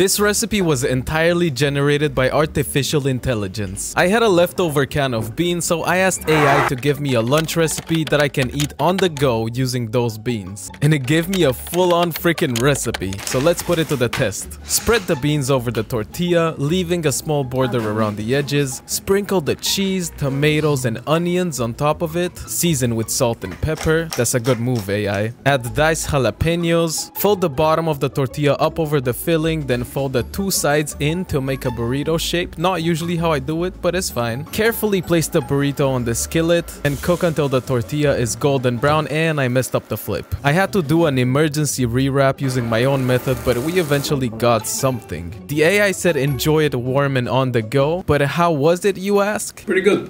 This recipe was entirely generated by artificial intelligence. I had a leftover can of beans, so I asked AI to give me a lunch recipe that I can eat on the go using those beans. And it gave me a full-on freaking recipe. So let's put it to the test. Spread the beans over the tortilla, leaving a small border around the edges. Sprinkle the cheese, tomatoes, and onions on top of it. Season with salt and pepper. That's a good move, AI. Add diced jalapenos. Fold the bottom of the tortilla up over the filling, then fold the two sides in to make a burrito shape. Not usually how I do it, but it's fine. Carefully place the burrito on the skillet and cook until the tortilla is golden brown and I messed up the flip. I had to do an emergency rewrap using my own method, but we eventually got something. The AI said enjoy it warm and on the go, but how was it you ask? Pretty good.